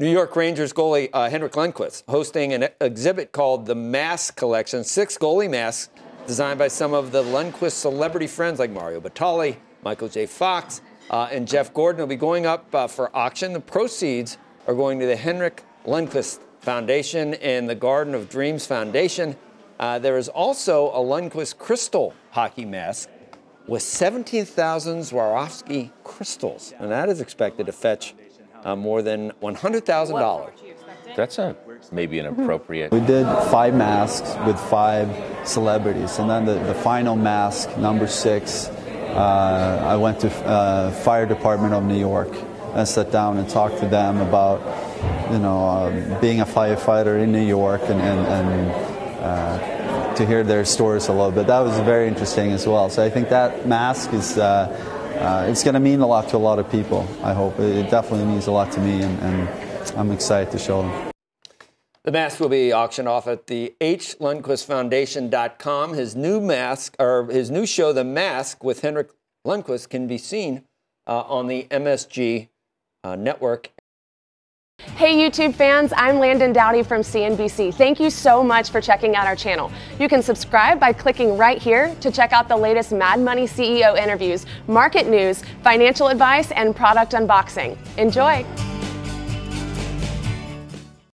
New York Rangers goalie uh, Henrik Lundqvist hosting an exhibit called the Mask Collection, six goalie masks designed by some of the Lundqvist celebrity friends like Mario Batali, Michael J. Fox, uh, and Jeff Gordon will be going up uh, for auction. The proceeds are going to the Henrik Lundqvist Foundation and the Garden of Dreams Foundation. Uh, there is also a Lundqvist crystal hockey mask with 17,000 Swarovski crystals, and that is expected to fetch uh, more than $100,000. That's a maybe an appropriate. We did five masks with five celebrities, and then the, the final mask, number six, uh, I went to uh, Fire Department of New York and sat down and talked to them about, you know, uh, being a firefighter in New York and, and, and uh, to hear their stories a little bit. That was very interesting as well. So I think that mask is. Uh, it's going to mean a lot to a lot of people, I hope. It definitely means a lot to me, and, and I'm excited to show them. The mask will be auctioned off at the H. Foundation.com. His new mask, or his new show, The Mask with Henrik Lundqvist, can be seen uh, on the MSG uh, network. Hey YouTube fans, I'm Landon Dowdy from CNBC. Thank you so much for checking out our channel. You can subscribe by clicking right here to check out the latest Mad Money CEO interviews, market news, financial advice, and product unboxing. Enjoy!